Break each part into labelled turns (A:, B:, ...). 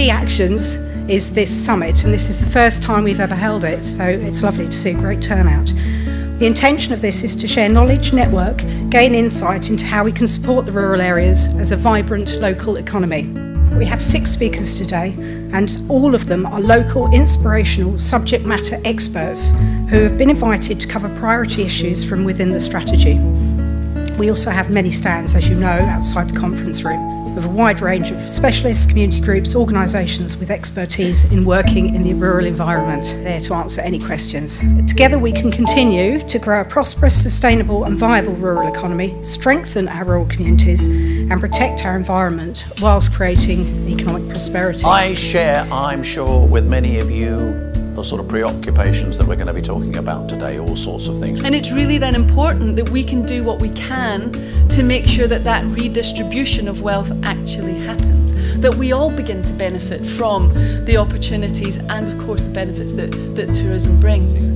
A: key actions is this summit, and this is the first time we've ever held it, so it's lovely to see a great turnout. The intention of this is to share knowledge, network, gain insight into how we can support the rural areas as a vibrant local economy. We have six speakers today, and all of them are local, inspirational subject matter experts who have been invited to cover priority issues from within the strategy. We also have many stands, as you know, outside the conference room, with a wide range of specialists, community groups, organisations with expertise in working in the rural environment, there to answer any questions. Together we can continue to grow a prosperous, sustainable and viable rural economy, strengthen our rural communities and protect our environment whilst creating economic prosperity.
B: I share, I'm sure, with many of you the sort of preoccupations that we're going to be talking about today, all sorts of things.
C: And it's really then important that we can do what we can to make sure that that redistribution of wealth actually happens. That we all begin to benefit from the opportunities and, of course, the benefits that, that tourism brings.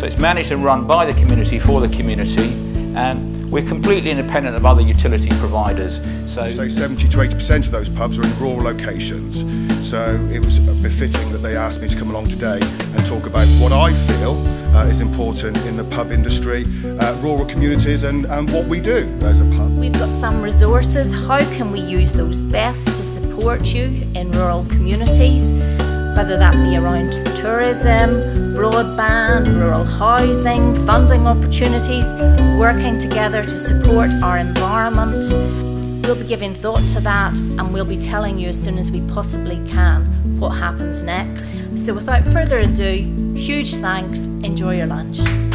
D: So it's managed and run by the community for the community. And we're completely independent of other utility providers.
E: So, so 70 to 80% of those pubs are in rural locations. So it was befitting that they asked me to come along today and talk about what I feel uh, is important in the pub industry, uh, rural communities and, and what we do as a pub.
F: We've got some resources. How can we use those best to support you in rural communities? Whether that be around tourism, broadband, rural housing, funding opportunities, working together to support our environment. We'll be giving thought to that and we'll be telling you as soon as we possibly can what happens next. So without further ado, huge thanks, enjoy your lunch.